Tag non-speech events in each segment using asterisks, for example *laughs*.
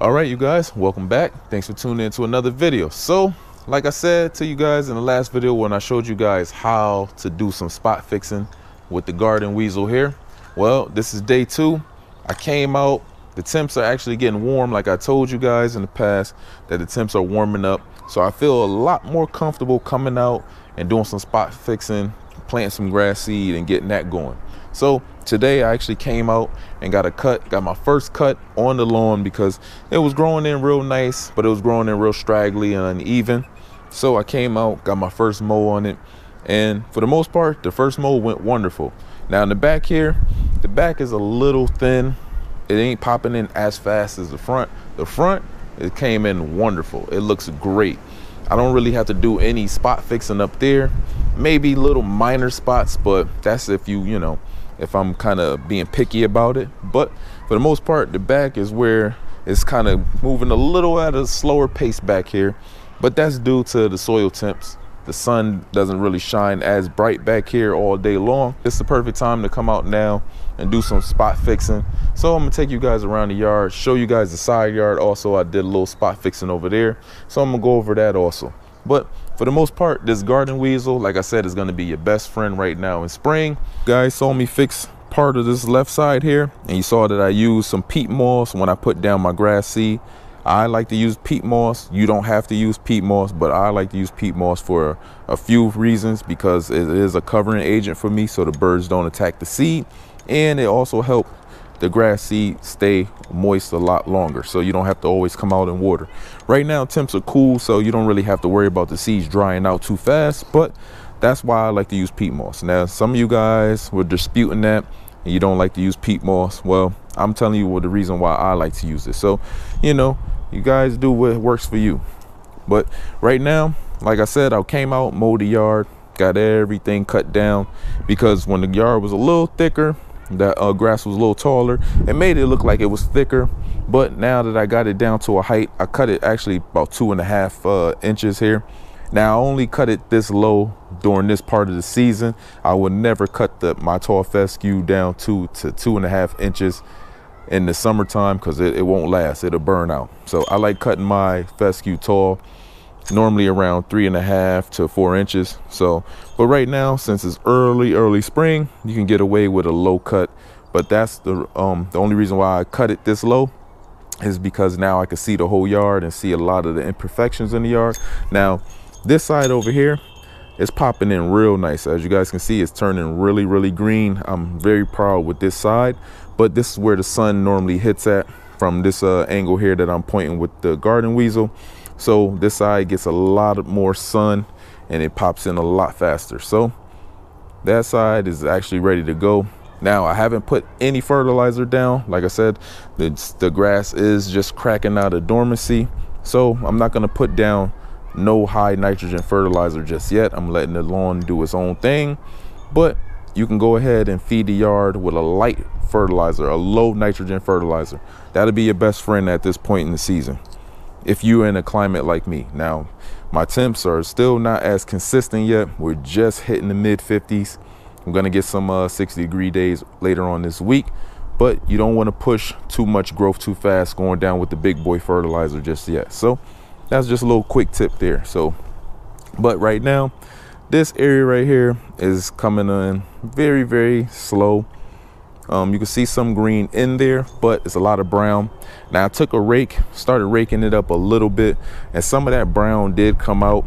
all right you guys welcome back. Thanks for tuning in to another video. So like i said to you guys in the last video when i showed you guys how to do some spot fixing with the garden weasel here well this is day two. I came out. The temps are actually getting warm like i told you guys in the past that the temps are warming up. So i feel a lot more comfortable coming out and doing some spot fixing planting some grass seed and getting that going so today I actually came out and got a cut, got my first cut on the lawn because it was growing in real nice, but it was growing in real straggly and uneven. So I came out, got my first mow on it. And for the most part, the first mow went wonderful. Now in the back here, the back is a little thin. It ain't popping in as fast as the front. The front, it came in wonderful. It looks great. I don't really have to do any spot fixing up there. Maybe little minor spots, but that's if you, you know, if I'm kind of being picky about it. But for the most part, the back is where it's kind of moving a little at a slower pace back here. But that's due to the soil temps. The sun doesn't really shine as bright back here all day long. It's the perfect time to come out now and do some spot fixing. So I'm gonna take you guys around the yard, show you guys the side yard. Also, I did a little spot fixing over there. So I'm gonna go over that also. But for the most part, this garden weasel, like I said, is gonna be your best friend right now in spring. Guys saw me fix part of this left side here, and you saw that I used some peat moss when I put down my grass seed. I like to use peat moss. You don't have to use peat moss, but I like to use peat moss for a few reasons because it is a covering agent for me so the birds don't attack the seed. And it also helps the grass seed stay moist a lot longer so you don't have to always come out and water. Right now temps are cool so you don't really have to worry about the seeds drying out too fast but that's why i like to use peat moss. Now some of you guys were disputing that and you don't like to use peat moss. Well i'm telling you what the reason why i like to use it. So you know you guys do what works for you. But right now like i said i came out mowed the yard got everything cut down because when the yard was a little thicker that uh, grass was a little taller. It made it look like it was thicker but now that i got it down to a height i cut it actually about two and a half uh, inches here. Now i only cut it this low during this part of the season. I would never cut the my tall fescue down two to two and a half inches in the summertime because it, it won't last. It'll burn out. So i like cutting my fescue tall normally around three and a half to four inches. So but right now since it's early early spring you can get away with a low cut. But that's the um the only reason why i cut it this low is because now i can see the whole yard and see a lot of the imperfections in the yard. Now this side over here, it's popping in real nice. As you guys can see it's turning really really green. I'm very proud with this side but this is where the sun normally hits at from this uh, angle here that i'm pointing with the garden weasel so this side gets a lot more sun and it pops in a lot faster. So that side is actually ready to go. Now I haven't put any fertilizer down. Like I said, the, the grass is just cracking out of dormancy. So I'm not gonna put down no high nitrogen fertilizer just yet. I'm letting the lawn do its own thing. But you can go ahead and feed the yard with a light fertilizer, a low nitrogen fertilizer. That'll be your best friend at this point in the season if you're in a climate like me. Now, my temps are still not as consistent yet. We're just hitting the mid 50s. I'm gonna get some uh, 60 degree days later on this week, but you don't wanna push too much growth too fast going down with the big boy fertilizer just yet. So that's just a little quick tip there. So, but right now, this area right here is coming in very, very slow. Um, you can see some green in there, but it's a lot of brown. Now I took a rake, started raking it up a little bit, and some of that brown did come out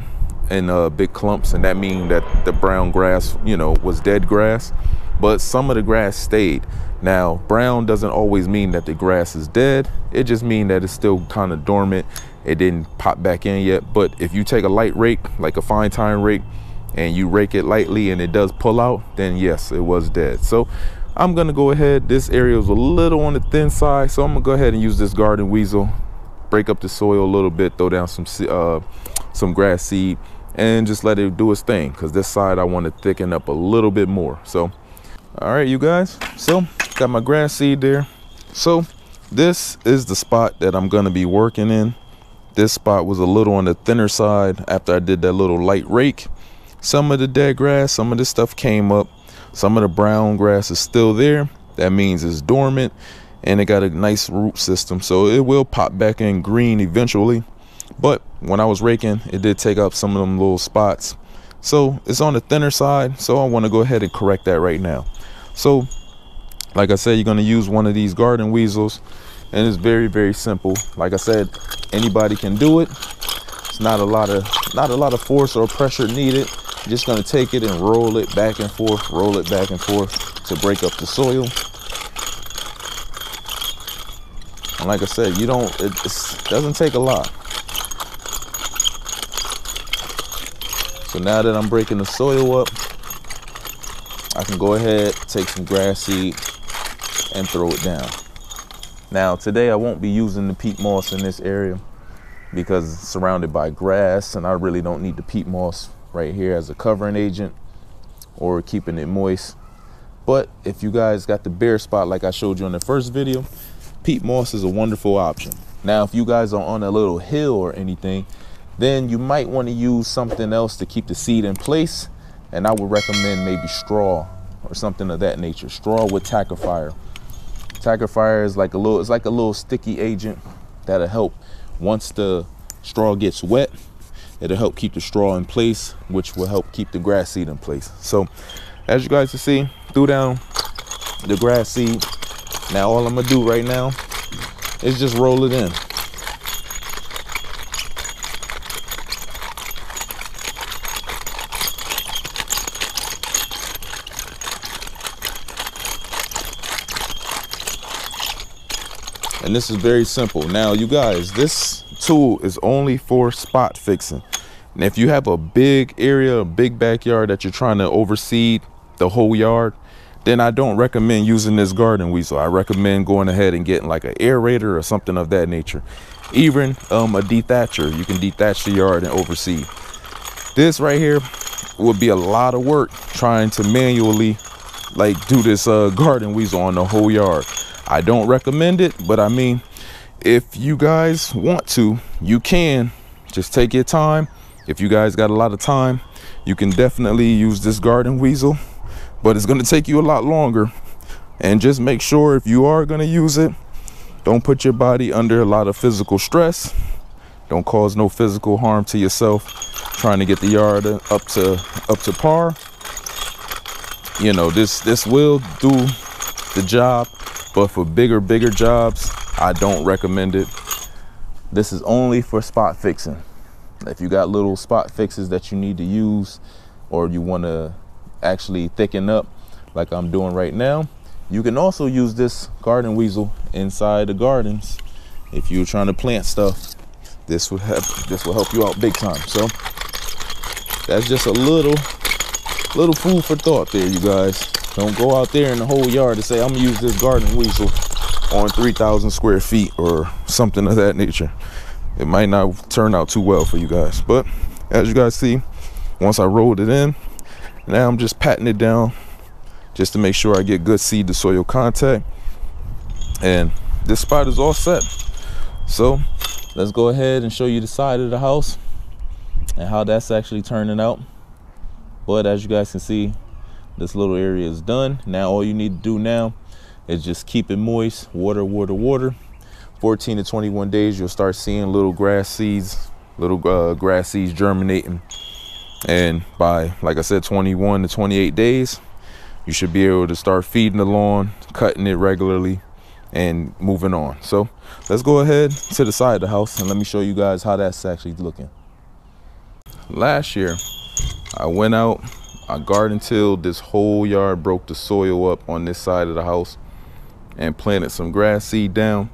in uh, big clumps, and that means that the brown grass, you know, was dead grass. But some of the grass stayed. Now, brown doesn't always mean that the grass is dead. It just means that it's still kind of dormant. It didn't pop back in yet. But if you take a light rake, like a fine tine rake, and you rake it lightly and it does pull out, then yes, it was dead. So I'm gonna go ahead, this area is a little on the thin side, so I'm gonna go ahead and use this garden weasel, break up the soil a little bit, throw down some uh, some grass seed, and just let it do its thing, because this side I want to thicken up a little bit more. So, all right, you guys, so got my grass seed there. So this is the spot that I'm gonna be working in. This spot was a little on the thinner side after I did that little light rake. Some of the dead grass, some of this stuff came up some of the brown grass is still there. That means it's dormant. and it got a nice root system. So it will pop back in green eventually. But when I was raking it did take up some of them little spots. So it's on the thinner side so I want to go ahead and correct that right now. So like I said you're going to use one of these garden weasels and it's very very simple. Like I said anybody can do it. It's not a lot of not a lot of force or pressure needed just going to take it and roll it back and forth roll it back and forth to break up the soil. And like I said you don't it doesn't take a lot. So now that I'm breaking the soil up I can go ahead take some grass seed and throw it down. Now today I won't be using the peat moss in this area because it's surrounded by grass and I really don't need the peat moss right here as a covering agent or keeping it moist. But if you guys got the bare spot like I showed you in the first video, peat moss is a wonderful option. Now, if you guys are on a little hill or anything, then you might want to use something else to keep the seed in place. And I would recommend maybe straw or something of that nature. Straw with tackifier. Tackifier is like a little, it's like a little sticky agent that'll help once the straw gets wet it'll help keep the straw in place which will help keep the grass seed in place. So as you guys can see threw down the grass seed now all i'm gonna do right now is just roll it in. And this is very simple. Now you guys this tool is only for spot fixing and if you have a big area a big backyard that you're trying to overseed the whole yard then i don't recommend using this garden weasel. I recommend going ahead and getting like an aerator or something of that nature. Even um, a dethatcher. You can dethatch the yard and overseed. This right here would be a lot of work trying to manually like do this uh, *laughs* garden weasel on the whole yard. I don't recommend it, but I mean, if you guys want to, you can. Just take your time. If you guys got a lot of time, you can definitely use this garden weasel, but it's gonna take you a lot longer. And just make sure if you are gonna use it, don't put your body under a lot of physical stress. Don't cause no physical harm to yourself trying to get the yard up to up to par. You know, this this will do the job but for bigger, bigger jobs, I don't recommend it. This is only for spot fixing. If you got little spot fixes that you need to use or you want to actually thicken up like I'm doing right now, you can also use this garden weasel inside the gardens. If you're trying to plant stuff, this would help this will help you out big time. So that's just a little little food for thought there, you guys. Don't go out there in the whole yard to say, I'm gonna use this garden weasel on 3,000 square feet or something of that nature. It might not turn out too well for you guys. But as you guys see, once I rolled it in, now I'm just patting it down just to make sure I get good seed to soil contact. And this spot is all set. So let's go ahead and show you the side of the house and how that's actually turning out. But as you guys can see, this little area is done now all you need to do now is just keep it moist water water water 14 to 21 days you'll start seeing little grass seeds little uh, grass seeds germinating. And by like i said 21 to 28 days you should be able to start feeding the lawn cutting it regularly and moving on. So let's go ahead to the side of the house and let me show you guys how that's actually looking. Last year i went out I garden tilled this whole yard, broke the soil up on this side of the house and planted some grass seed down.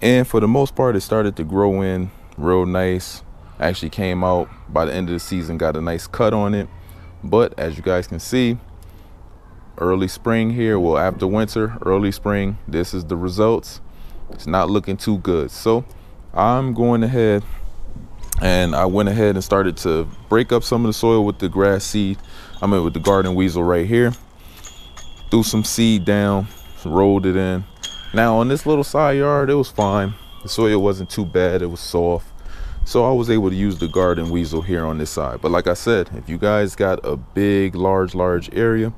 And for the most part, it started to grow in real nice. Actually came out by the end of the season, got a nice cut on it. But as you guys can see, early spring here, well, after winter, early spring, this is the results. It's not looking too good. So I'm going ahead and I went ahead and started to break up some of the soil with the grass seed I mean with the garden weasel right here. Threw some seed down, rolled it in. Now on this little side yard, it was fine. The soil wasn't too bad, it was soft. So I was able to use the garden weasel here on this side. But like I said, if you guys got a big, large, large area,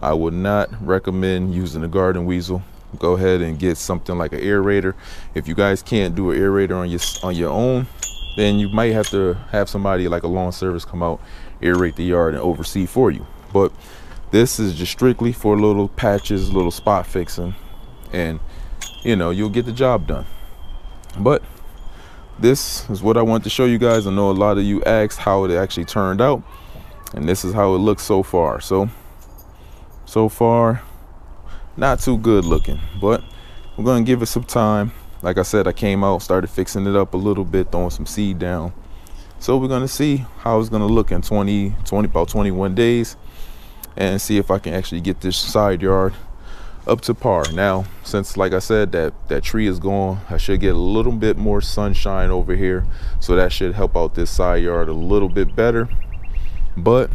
I would not recommend using the garden weasel go ahead and get something like an aerator. If you guys can't do an aerator on your on your own, then you might have to have somebody like a lawn service come out, aerate the yard and oversee for you. But this is just strictly for little patches, little spot fixing, and you know, you'll get the job done. But this is what I want to show you guys. I know a lot of you asked how it actually turned out, and this is how it looks so far. So, so far, not too good looking, but we're gonna give it some time. Like I said, I came out, started fixing it up a little bit, throwing some seed down. So we're gonna see how it's gonna look in 20, 20, about 21 days and see if I can actually get this side yard up to par. Now, since like I said, that, that tree is gone, I should get a little bit more sunshine over here. So that should help out this side yard a little bit better. But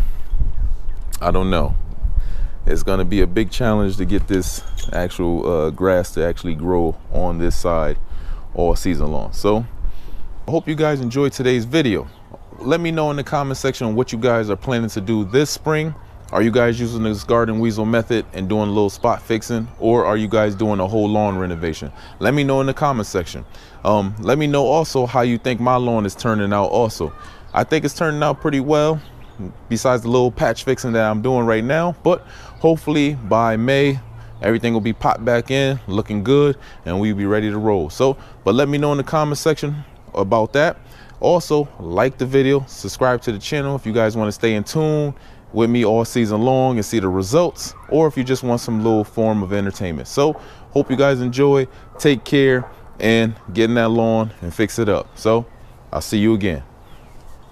I don't know. It's gonna be a big challenge to get this actual uh, grass to actually grow on this side all season long. So I hope you guys enjoyed today's video. Let me know in the comment section what you guys are planning to do this spring are you guys using this garden weasel method and doing a little spot fixing or are you guys doing a whole lawn renovation? Let me know in the comment section. Um, let me know also how you think my lawn is turning out also. I think it's turning out pretty well besides the little patch fixing that I'm doing right now. But hopefully by May, everything will be popped back in looking good and we'll be ready to roll. So, but let me know in the comment section about that. Also, like the video, subscribe to the channel if you guys want to stay in tune with me all season long and see the results or if you just want some little form of entertainment. So hope you guys enjoy take care and get in that lawn and fix it up. So i'll see you again